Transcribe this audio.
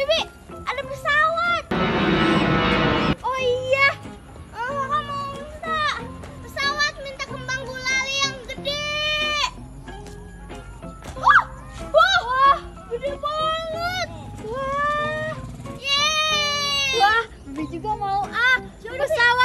Bibi, ada pesawat. Oh iya, oh, kakak mau minta pesawat minta kembang gulali yang gede. Wah, wah, wah, gede banget. Wah, yeay. Wah, Bibi juga mau ah. Pesawat.